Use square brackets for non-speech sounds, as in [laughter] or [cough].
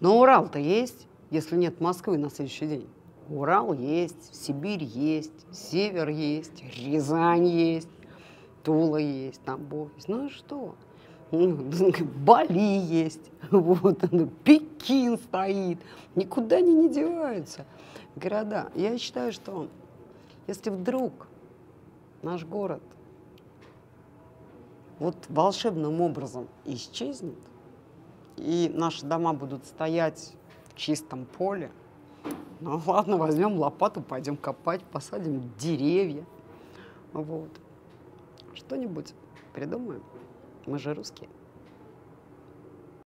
Но Урал-то есть, если нет Москвы на следующий день. Урал есть, Сибирь есть, Север есть, Рязань есть, Тула есть, Тамбов есть. Ну и что? [laughs] Бали есть, [laughs] вот, Пекин стоит, никуда они не деваются. Города. Я считаю, что если вдруг наш город вот волшебным образом исчезнет, и наши дома будут стоять в чистом поле, ну [laughs] ладно, возьмем лопату, пойдем копать, посадим деревья, вот. Что-нибудь придумаем. Мы же русские.